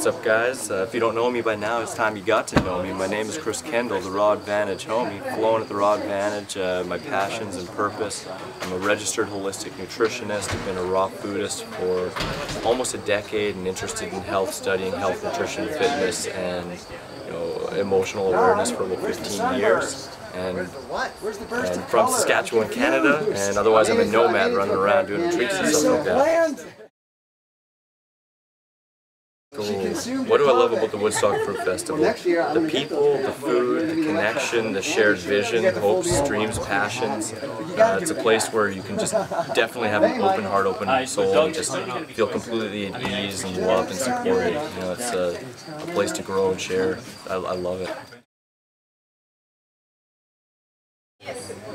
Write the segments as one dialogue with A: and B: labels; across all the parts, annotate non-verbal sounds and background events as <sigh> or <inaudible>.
A: What's up guys? Uh, if you don't know me by now, it's time you got to know me. My name is Chris Kendall, the Raw Advantage homie, flowing at the Raw Advantage, uh, my passions and purpose. I'm a registered holistic nutritionist, I've been a raw foodist for almost a decade and interested in health, studying health, nutrition, fitness, and you know, emotional awareness for about 15 years. And, and from Saskatchewan, Canada, and otherwise I'm a nomad running around doing retreats and stuff like that. What do I love about the Woodstock Fruit Festival? The people, the food, the connection, the shared vision, hopes, dreams, passions. Uh, it's a place where you can just <laughs> definitely have an open heart, open soul, and just feel completely at ease and loved and supported. You know, it's a, a place to grow and share. I, I love it.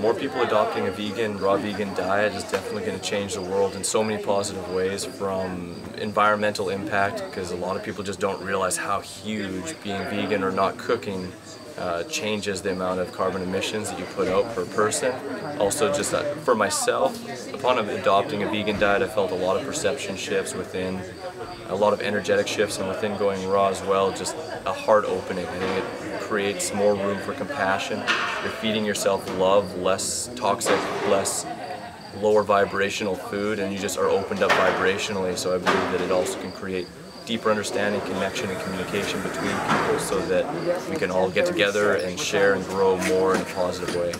A: More people adopting a vegan, raw vegan diet is definitely going to change the world in so many positive ways from environmental impact because a lot of people just don't realize how huge being vegan or not cooking uh, changes the amount of carbon emissions that you put out per person. Also just uh, for myself, upon adopting a vegan diet I felt a lot of perception shifts within, a lot of energetic shifts and within going raw as well, just a heart opening. I think it creates more room for compassion. You're feeding yourself love, less toxic, less lower vibrational food and you just are opened up vibrationally so I believe that it also can create deeper understanding, connection, and communication between people so that we can all get together and share and grow more in a positive way.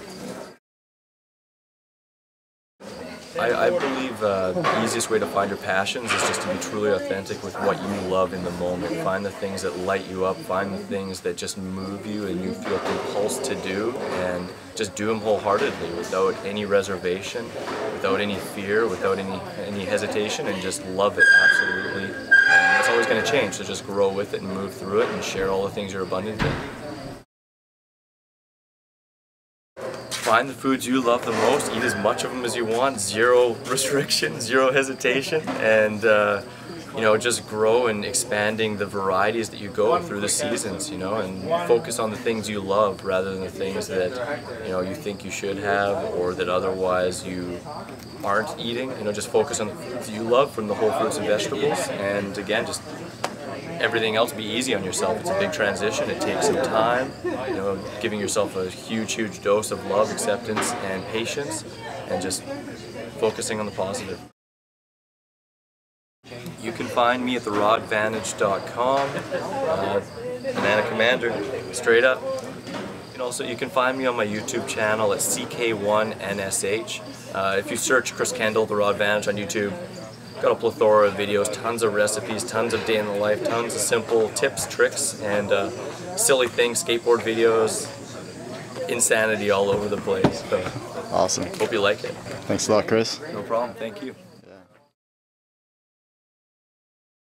A: I, I believe uh, the easiest way to find your passions is just to be truly authentic with what you love in the moment. Find the things that light you up, find the things that just move you and you feel compulsed to do, and just do them wholeheartedly without any reservation, without any fear, without any, any hesitation, and just love it absolutely. And it's always going to change, so just grow with it and move through it and share all the things you're abundant in. Find the foods you love the most, eat as much of them as you want, zero <laughs> restriction, zero hesitation, and uh, you know, just grow and expanding the varieties that you go through the seasons, you know, and focus on the things you love rather than the things that, you know, you think you should have or that otherwise you aren't eating. You know, just focus on the foods you love from the whole fruits and vegetables, and again, just everything else be easy on yourself. It's a big transition. It takes some time. You know, giving yourself a huge, huge dose of love, acceptance, and patience, and just focusing on the positive. You can find me at therawadvantage.com, uh, Banana Commander, straight up. And also you can find me on my YouTube channel at CK1NSH. Uh, if you search Chris Kendall, The Raw Advantage on YouTube, Got a plethora of videos, tons of recipes, tons of day in the life, tons of simple tips, tricks, and uh, silly things, skateboard videos, insanity all over the place. So,
B: awesome.
A: Hope you like it.
B: Thanks a lot, Chris.
A: No problem. Thank you.